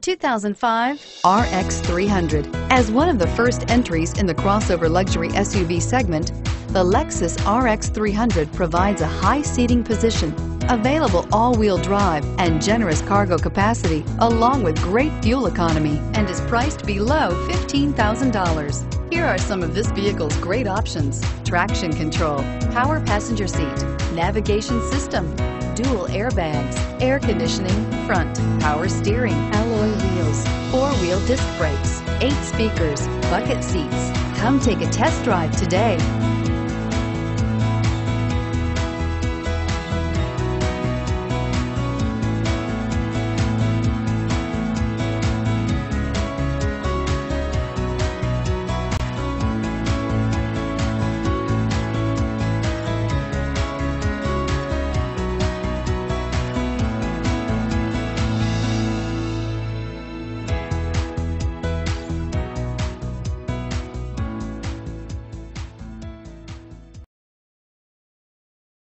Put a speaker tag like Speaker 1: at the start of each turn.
Speaker 1: 2005 RX 300. As one of the first entries in the crossover luxury SUV segment, the Lexus RX 300 provides a high seating position, available all-wheel drive and generous cargo capacity, along with great fuel economy, and is priced below $15,000. Here are some of this vehicle's great options. Traction control, power passenger seat, navigation system, dual airbags, air conditioning, front, power steering, alloy wheels, four-wheel disc brakes, eight speakers, bucket seats. Come take a test drive today.